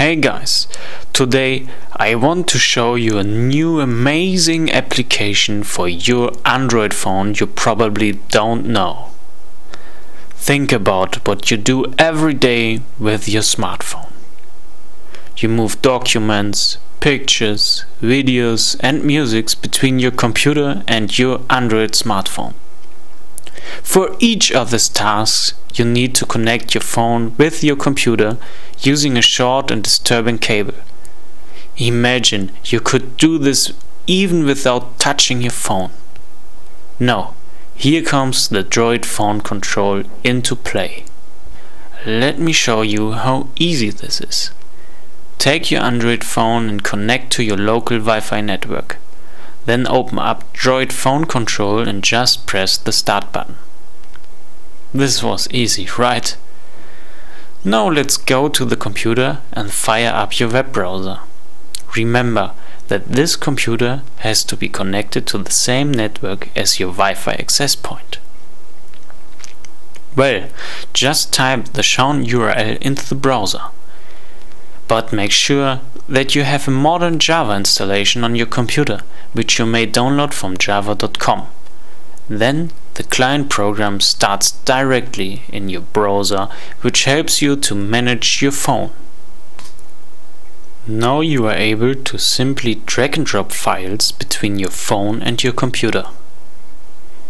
Hey guys, today I want to show you a new amazing application for your Android phone you probably don't know. Think about what you do every day with your smartphone. You move documents, pictures, videos and musics between your computer and your Android smartphone. For each of these tasks, you need to connect your phone with your computer using a short and disturbing cable. Imagine you could do this even without touching your phone. No, here comes the Droid phone control into play. Let me show you how easy this is. Take your Android phone and connect to your local Wi-Fi network. Then open up Droid phone control and just press the start button. This was easy, right? Now let's go to the computer and fire up your web browser. Remember that this computer has to be connected to the same network as your Wi-Fi access point. Well, just type the shown URL into the browser. But make sure that you have a modern Java installation on your computer, which you may download from java.com. Then the client program starts directly in your browser, which helps you to manage your phone. Now you are able to simply drag and drop files between your phone and your computer.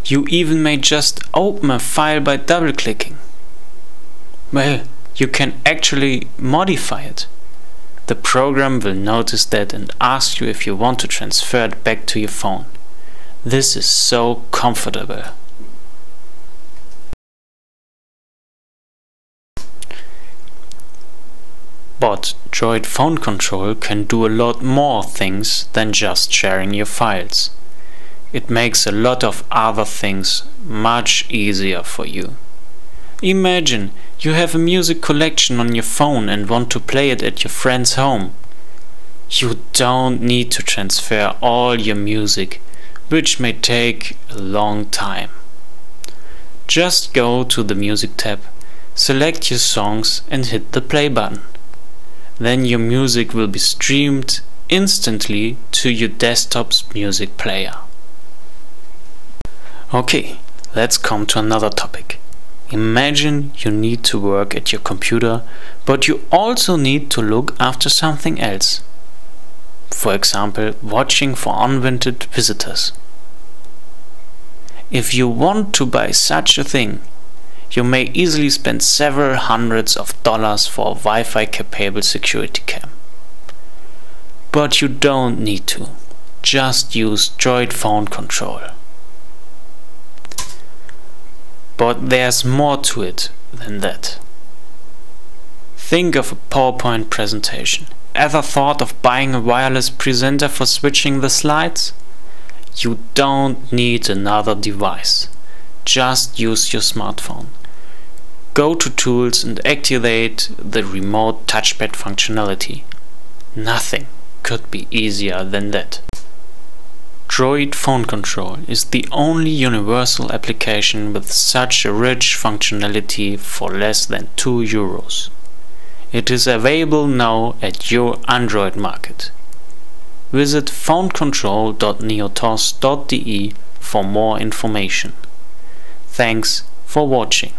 You even may just open a file by double clicking. Well, you can actually modify it. The program will notice that and ask you if you want to transfer it back to your phone. This is so comfortable. But Droid Phone Control can do a lot more things than just sharing your files. It makes a lot of other things much easier for you. Imagine you have a music collection on your phone and want to play it at your friend's home. You don't need to transfer all your music which may take a long time. Just go to the Music tab, select your songs and hit the play button. Then your music will be streamed instantly to your desktop's music player. Okay, let's come to another topic. Imagine you need to work at your computer, but you also need to look after something else for example watching for unwanted visitors. If you want to buy such a thing, you may easily spend several hundreds of dollars for a Wi-Fi capable security cam. But you don't need to. Just use Droid phone control. But there's more to it than that. Think of a PowerPoint presentation. Ever thought of buying a wireless presenter for switching the slides? You don't need another device. Just use your smartphone. Go to Tools and activate the remote touchpad functionality. Nothing could be easier than that. Droid Phone Control is the only universal application with such a rich functionality for less than 2 euros. It is available now at your Android market. Visit phonecontrol.neotos.de for more information. Thanks for watching.